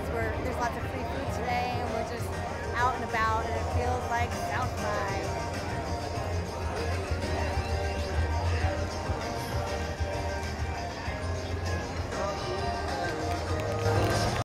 because we're there's lots of free food today and we're just out and about and it feels like